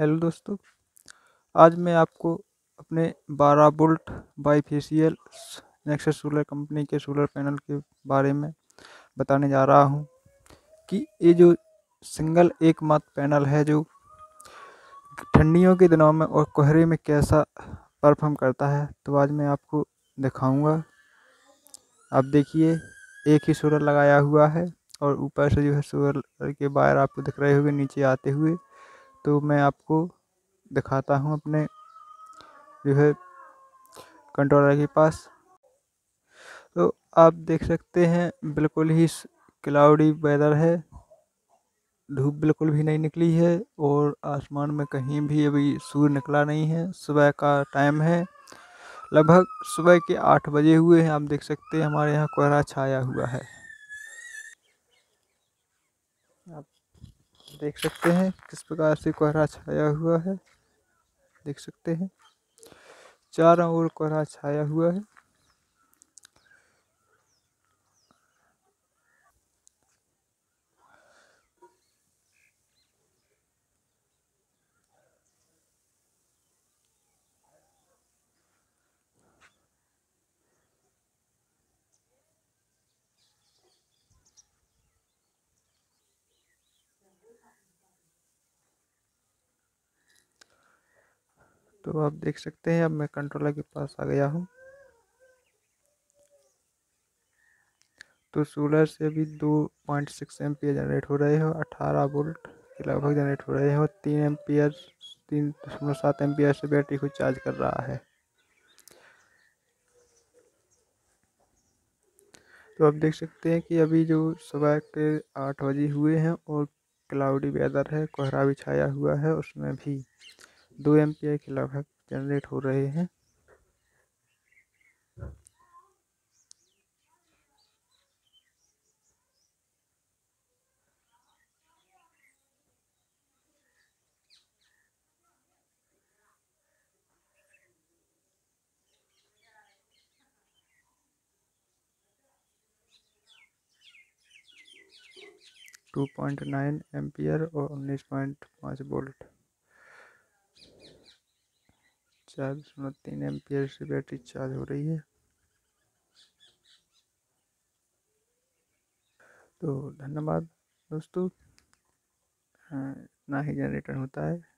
Hello दोस्तों, आज मैं आपको अपने 12 volt bifacial Nexus solar company के सोलर पैनल के बारे में बताने जा रहा हूँ कि ये जो सिंगल एक मात्र पैनल है जो ठंडियों के दिनों में और कोहरे में कैसा परफॉर्म करता है तो आज मैं आपको दिखाऊँगा। आप देखिए, एक ही सोलर लगाया हुआ है और ऊपर से जो है सोलर के वायर आपको दिख रहे होंगे, नीचे आते हुए। तो मैं आपको दिखाता हूँ अपने जो है कंट्रोलर के पास। तो आप देख सकते हैं, बिल्कुल ही क्लाउडी वेदर है। धूप बिल्कुल भी नहीं निकली है और आसमान में कहीं भी अभी सूर्य निकला नहीं है। सुबह का टाइम है। लगभग सुबह के आठ बजे हुए हैं। आप देख सकते हैं, हमारे यहाँ कोहरा छाया हुआ है। आप देख सकते हैं किस प्रकार से कोहरा छाया हुआ है। देख सकते हैं। चारों ओर कोहरा छाया हुआ है। तो आप देख सकते हैं, अब मैं कंट्रोलर के पास आ गया हूँ। तो सोलर से अभी दो पॉइंट सिक्स एम्पियर जनरेट हो रहे हो, अठारह वोल्ट के लगभग जनरेट हो रहे हो तीन एम तीन दशमलव सात एम्पियर से बैटरी को चार्ज कर रहा है। तो आप देख सकते हैं कि अभी जो सुबह के आठ बजे हुए हैं, और क्लाउडी वेदर है, कोहरा भी छाया हुआ है, उसमें भी। दो एम्पियर के लगभग जनरेट हो रहे हैं। टू पॉइंट नाइन एम्पियर और उन्नीस पॉइंट पाँच वोल्ट। चार दशमलव तीन एम्पियर से बैटरी चार्ज हो रही है। तो धन्यवाद दोस्तों। इतना ही जनरेटर होता है।